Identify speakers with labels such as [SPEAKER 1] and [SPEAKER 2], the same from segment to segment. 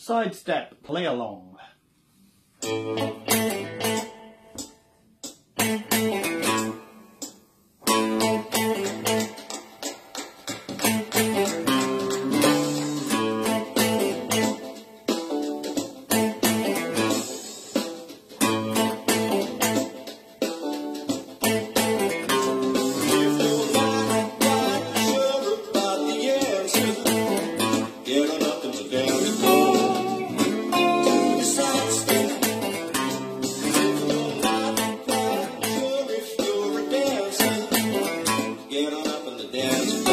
[SPEAKER 1] Sidestep, play along. dance.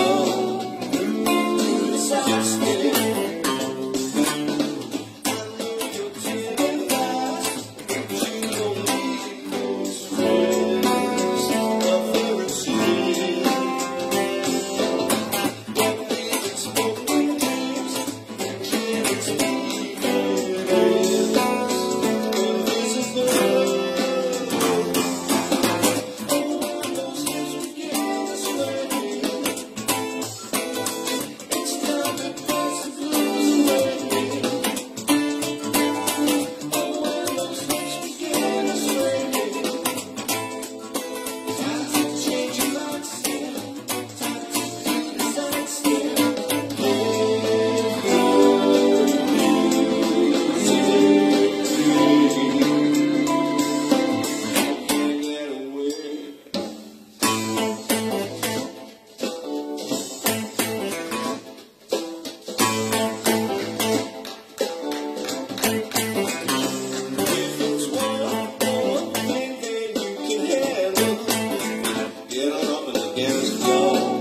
[SPEAKER 2] Sometimes